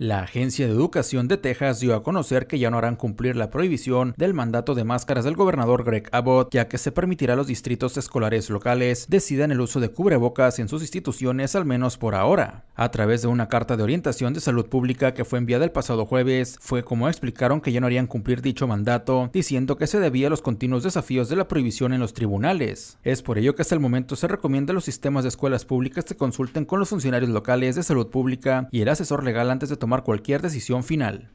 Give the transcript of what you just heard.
La Agencia de Educación de Texas dio a conocer que ya no harán cumplir la prohibición del mandato de máscaras del gobernador Greg Abbott, ya que se permitirá a los distritos escolares locales decidan el uso de cubrebocas en sus instituciones al menos por ahora. A través de una carta de orientación de salud pública que fue enviada el pasado jueves, fue como explicaron que ya no harían cumplir dicho mandato, diciendo que se debía a los continuos desafíos de la prohibición en los tribunales. Es por ello que hasta el momento se recomienda a los sistemas de escuelas públicas que consulten con los funcionarios locales de salud pública y el asesor legal antes de tomar tomar cualquier decisión final.